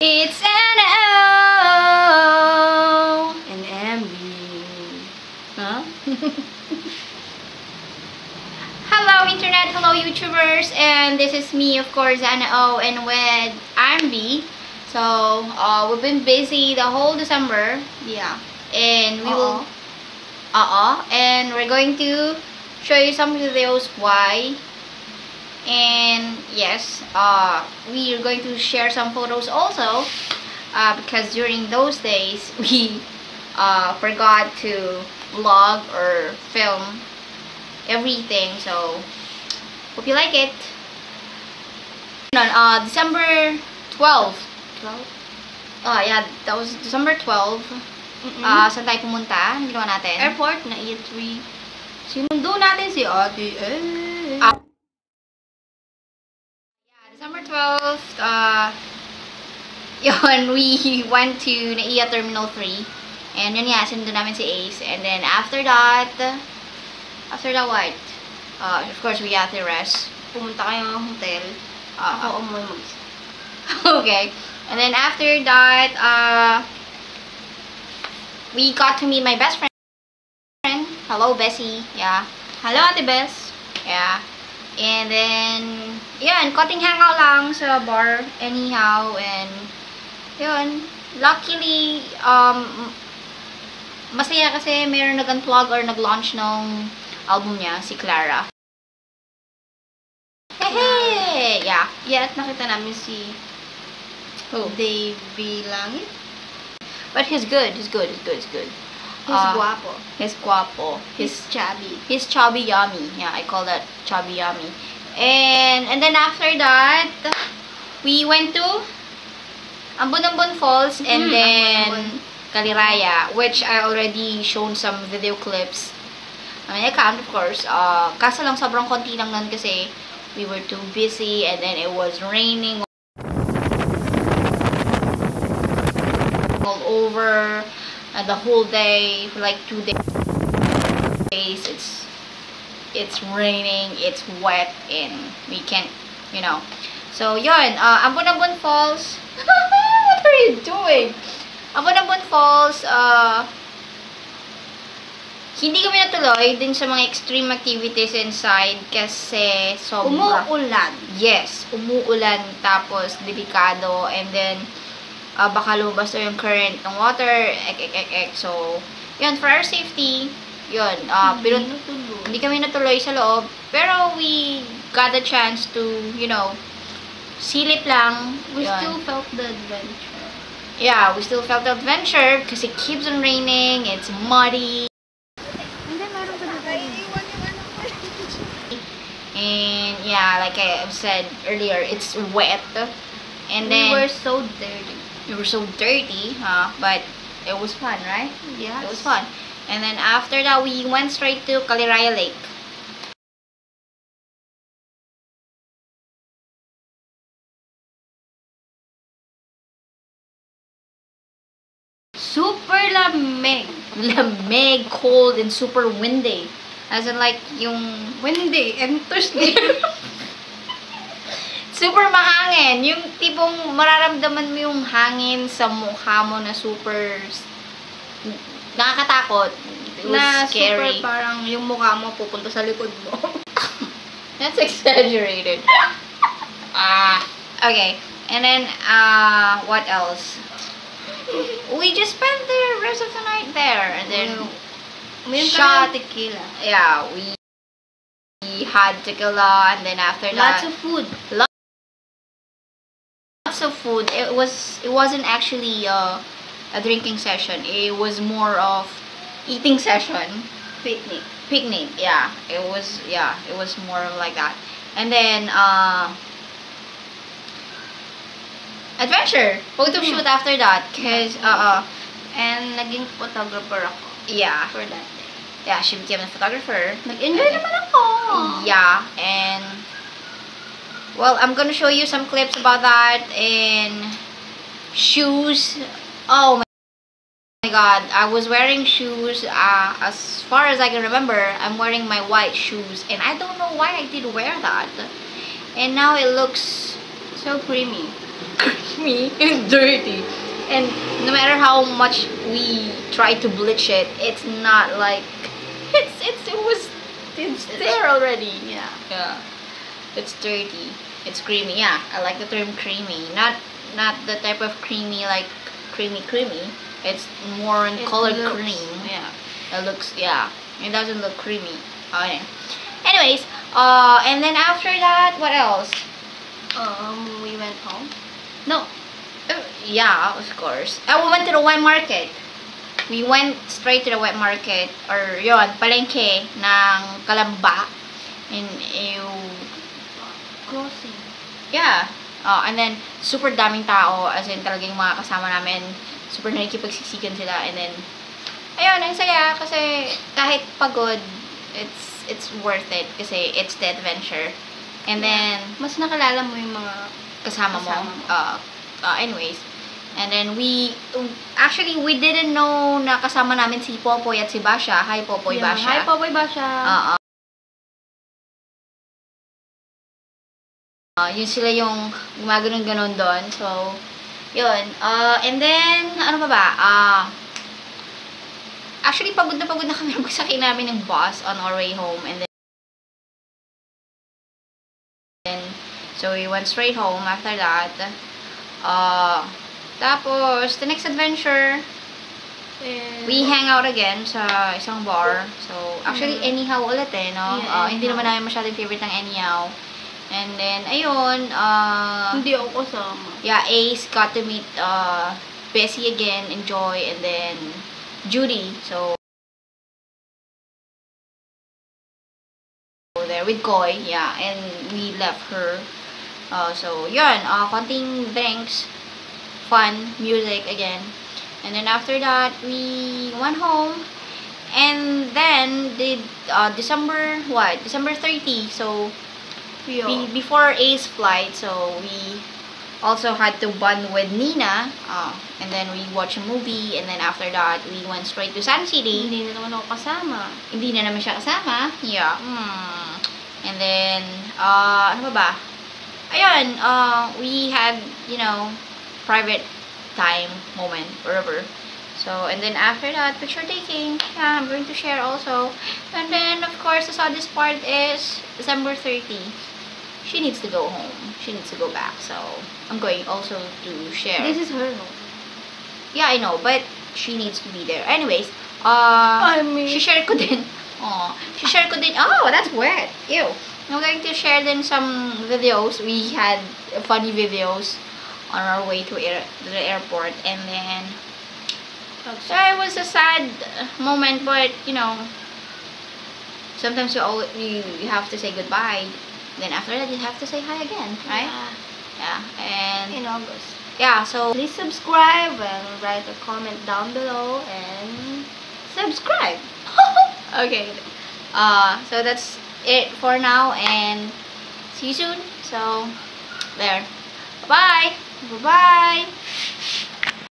It's an O and MB. Huh? Hello Internet, hello YouTubers, and this is me, of course, Anna O, and with Ambi. So, uh, we've been busy the whole December, Yeah. and we will, uh-uh, and we're going to show you some videos why. And yes, uh, we are going to share some photos also, uh, because during those days we uh, forgot to vlog or film everything. So hope you like it. On uh, December 12. 12? Oh yeah, that was December 12. Mm-mm. Ah, saan tayo pumunta? Ang ginawa natin? Airport na E3. Sinundo natin si Ate eh. Ah. Yeah, 12th, uh, yun, we went to NAIA Terminal 3. And yun nga, sinundo namin si Ace. And then after that, after that what? Uh, of course, we had to rest. Pumunta kayo ng hotel. Uh, Ako umuwi mag okay. And then after that, uh, we got to meet my best friend. Hello, Bessie. Yeah. Hello, Ate Bess. Yeah. And then, yun, konting hangout lang sa bar anyhow. And, yun, luckily, um, masaya kasi mayroon nag-unplug or nag-launch ng album niya, si Clara. Hey! Yeah. Yeah, at nakita namin si Who? Davey Langit. But he's good. He's good. He's good. He's good. He's Ah, guwapo. He's guapo. He's He's chubby. He's chubby yummy. Yeah, I call that chubby yummy. And and then after that, we went to Ambon-Ambon Falls and Mhm, then Ambon-Ambon. Kaliraya, which I already shown some video clips on my account, of course. Uh, kaso lang sobrang konti lang nun kasi we were too busy and then it was raining uh, the whole day for like two days. It's it's raining it's wet and we can't you know. So yun uh, Ambon-Ambon Falls. What are you doing? Ambon-Ambon Falls uh, hindi kami natuloy din sa mga extreme activities inside kasi sobra. Umuulan. Yes, umuulan tapos delikado and then uh, baka lumabas na yung current ng water, ek, ek, ek, ek. So, yun, for our safety, yun, uh, Hindi pinun- natuloy. hindi kami natuloy sa loob, pero we got a chance to, you know, silip lang. We Yun. still felt the adventure. yeah, we still felt the adventure because it keeps on raining, it's muddy, and yeah, like I said earlier, it's wet. And then, we were so dirty. We were so dirty, huh? But it was fun, right? Yeah. It was fun. And then after that, we went straight to Caliraya Lake. Super lamig. Lamig, cold, and super windy. As in like yung Windy and Thursday. Super mahangin. Yung tipong mararamdaman mo yung hangin sa mukha mo na super nakakatakot. Na scary. super parang yung mukha mo pupunta sa likod mo. That's exaggerated. Ah, okay. And then, uh, what else? We just spent the rest of the night there, and then, Mayroon Shot. tequila. yeah, we, we had tequila, and then after Lots that, of food. Lots of food. It was, it wasn't actually uh, a drinking session. It was more of eating session. Picnic. picnic yeah it was yeah it was more of like that and then uh adventure photo shoot after that because uh, uh And naging photographer ako yeah for that day. yeah she became a photographer Nag-enjoy naman ako. yeah and well i'm gonna show you some clips about that and shoes oh my god i was wearing shoes uh, as far as i can remember i'm wearing my white shoes and i don't know why i did wear that and now it looks So creamy. creamy and dirty. And no matter how much we try to bleach it, it's not like it's it's it was it's there already. Yeah. Yeah. It's dirty. It's creamy. Yeah, I like the term creamy. Not not the type of creamy like creamy creamy. It's more in It colored looks- cream. Yeah. It looks yeah. It doesn't look creamy. Okay. Anyways, uh, and then after that, what else? Um, we went home. No. Uh, yeah, of course. Uh, we went to the wet market. We went straight to the wet market or yon, palengke ng Calamba in yung Crossing. Yeah. Oh, and then, super daming tao. As in, talagang yung mga kasama namin, super nakikipagsiksikan sila. And then, ayun, ang saya. Kasi, kahit pagod, it's it's worth it. Kasi, it's the adventure. And then, Mas nakalala mo yung mga kasama mo. Kasama mo. Uh, uh, anyways. And then, we, actually, we didn't know na kasama namin si Popoy at si Basha. Hi, Popoy, Yeah. Basha. Hi, Popoy Basha. Oo. Ah, yun sila yung gumaganon-ganon doon. So, yun. Uh, and then, ano pa ba? Ah, actually, pagod na pagod na kami magsakay namin ng bus on our way home. And then, so we went straight home after that. Uh, tapos, the next adventure, And, We hang out again sa isang bar. So, actually, Mm. anyhow ulit eh, no? Yeah, Ah, hindi naman namin masyadong favorite ng anyhow. And then, ayun, uh, Hindi ako kasama. yeah, Ace got to meet uh, Bessie again, and Joy, and then Judy. So, there with Koy, yeah, and we left her. Uh, so, yun, uh, konting drinks, fun, music again. And then after that, we went home. And then, did uh, December, what? December 30. So, Be, before A's flight, so we also had to bond with Nina. Uh, and then we watched a movie. And then after that, we went straight to Sun City. Hindi na naman ako kasama. Hindi na naman siya kasama. Yeah. Hmm. And then, uh, ano ba ba? Ayun, uh, we had, you know, private time moment, whatever. So, and then after that, picture taking. Yeah, I'm going to share also. And then, of course, the saddest part is December 30. She needs to go home. She needs to go back. So, I'm going also to share. This is her home. Yeah, I know, but she needs to be there. Anyways, uh, I mean- she shared ko din. Oh, she shared ko din. Oh, that's wet. Ew. I'm going to share then some videos. We had funny videos on our way to, air, to the airport. And then, so it was a sad moment, but, you know, sometimes you, always, you, you have to say goodbye. Then after that, you have to say hi again, right? Yeah. yeah. And, In August. yeah, so, Please subscribe and write a comment down below and subscribe. okay. Uh, so that's it for now and see you soon. So, there. Bye. Bye. Bye-bye.